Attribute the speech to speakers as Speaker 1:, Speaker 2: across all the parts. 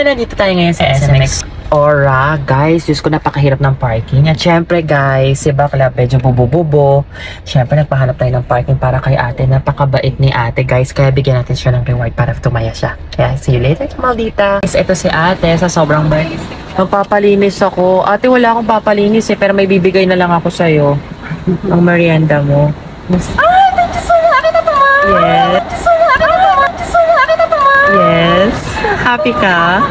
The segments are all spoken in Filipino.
Speaker 1: Nandito tayo ngayon sa SMX Aura. Guys, Diyos ko napakahirap ng parking. At syempre guys, si Bakla medyo bubo-bubo. Syempre nagpahanap tayo ng parking para kay ate. Napakabait ni ate guys. Kaya bigyan natin siya ng reward para tumaya siya. Kaya see you later, Maldita. Guys, ito si ate sa sobrang bait. Magpapalinis ako. Ate, wala akong papalinis eh. Pero may bibigay na lang ako sa'yo. Ang merienda mo.
Speaker 2: Ay, thank you so much. Akin na to.
Speaker 1: Yes.
Speaker 2: Thank you so much. Akin na to, thank you so much. Akin na to, ma'am.
Speaker 1: Yes. Happy ka?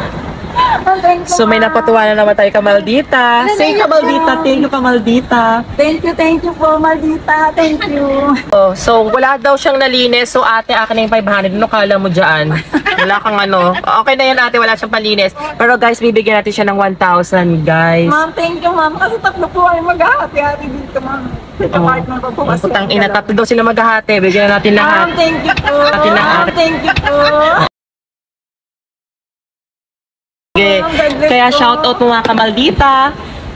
Speaker 1: So may napatuwa na naman tayo kamaldita. Say kamaldita, thank you kamaldita.
Speaker 2: Thank you, thank you po, Maldita. Thank you.
Speaker 1: Oh, so wala daw siyang nalinis. So ate, akin na yung 500. Ano kala mo dyan? Wala kang ano. Okay na yan ate, wala siyang palinis. Pero guys, bibigyan natin siya ng 1,000 guys.
Speaker 2: Ma'am, thank you, ma'am. Kasi tatlo po ay maghahati-hati dito, ma'am.
Speaker 1: Oh.
Speaker 2: ko po
Speaker 1: Ang
Speaker 2: kasi.
Speaker 1: putang ina, tatlo daw sila maghahati. Bigyan na natin lahat.
Speaker 2: Ma'am, thank you po.
Speaker 1: Lahat.
Speaker 2: Ma'am, thank you po.
Speaker 1: Sige. Kaya
Speaker 2: po.
Speaker 1: shoutout mo mga kamaldita.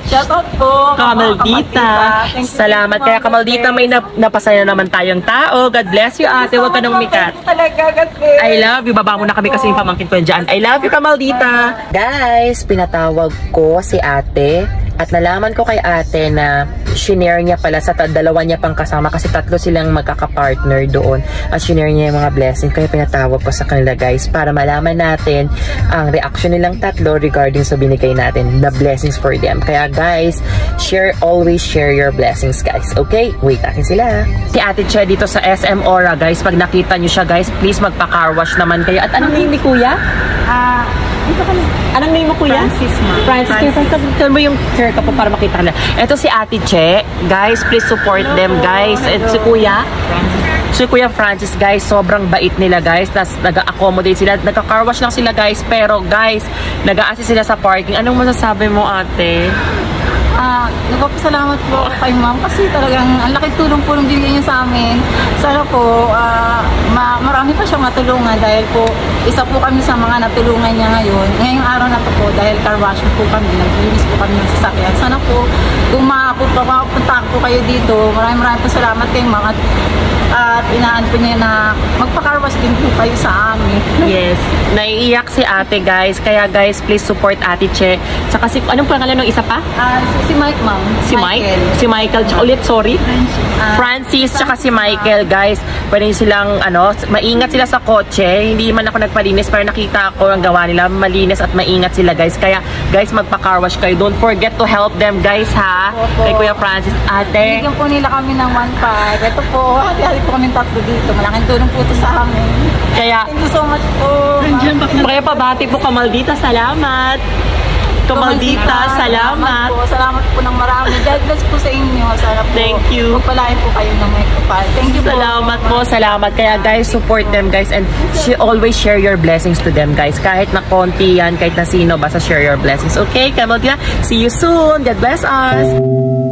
Speaker 2: Shoutout po.
Speaker 1: Kamaldita.
Speaker 2: You,
Speaker 1: Salamat. Kaya kamaldita, may nap napasaya naman tayong tao. God bless you ate. Huwag ka nang mikat.
Speaker 2: Talaga, God bless.
Speaker 1: I love you. Baba mo na kami kasi yung pamangkin ko dyan. I love you, Kamaldita. Guys, pinatawag ko si ate at nalaman ko kay ate na shinare niya pala sa dalawa niya pang kasama kasi tatlo silang magkaka-partner doon. At shinare niya yung mga blessing kaya pinatawag ko sa kanila guys para malaman natin ang reaction nilang tatlo regarding sa binigay natin the blessings for them. Kaya guys share always share your blessings guys. Okay? Wait natin sila. Si ate Che dito sa SM Aura guys pag nakita niyo siya guys please magpa-car wash naman kayo. At anong name ni kuya?
Speaker 2: Ah, dito kami.
Speaker 1: Anong name mo kuya?
Speaker 2: Francis, ma'am.
Speaker 1: Francis. Francis. Tell mo yung hair ka po para makita nila. Ito si Ate Che. Guys, please support them guys. And si kuya? Si Kuya Francis guys, sobrang bait nila guys. Tapos nag-accommodate sila. Nagka-car wash lang sila guys. Pero guys, nag-a-assist sila sa parking. Anong masasabi mo ate?
Speaker 2: Ah, nagpapasalamat po ako kay ma'am kasi talagang ang laking tulong po ng bigay niya sa amin. Sana po, ah, ma- marami pa siya matulungan dahil po isa po kami sa mga natulungan niya ngayon. Ngayong araw na to po dahil car wash po kami, naglinis po kami ng sasakyan. Sana po, kung makapunta po kayo dito, maraming maraming po salamat kay ma'am at, at inaan po niya na magpa-car wash din po kayo sa amin.
Speaker 1: Yes. Naiiyak si ate guys. Kaya guys, please support ate Che. Tsaka si, anong pangalan ng isa pa?
Speaker 2: Ah, si Mike ma'am.
Speaker 1: Si Mike?
Speaker 2: Michael.
Speaker 1: Si Michael. Tsaka ulit, sorry. Francis tsaka si Michael, guys. Pwede silang, ano, maingat sila sa kotse. Hindi man ako nagpalinis, pero nakita ko ang gawa nila. Malinis at maingat sila, guys. Kaya, guys, magpa-car wash kayo. Don't forget to help them, guys, ha?
Speaker 2: Opo.
Speaker 1: Kay Kuya Francis. Ate,
Speaker 2: Bigyan po nila kami ng 1.5. Ito po, hati-hati po kami tatlo dito. Malaking tulong po ito sa amin.
Speaker 1: kaya,
Speaker 2: Thank you so much po.
Speaker 1: kaya pabati po, Kamaldita. Salamat. Kamaldita, salamat.
Speaker 2: po. Salamat po ng marami. God bless po sa inyo. Sana po.
Speaker 1: Thank you.
Speaker 2: Magpalain po kayo ng may kapal. Thank you po.
Speaker 1: Salamat po, salamat. Kaya guys, support them guys and sh- always share your blessings to them guys. Kahit na konti yan, kahit na sino, basta share your blessings. Okay, Kamaldita, see you soon. God bless us.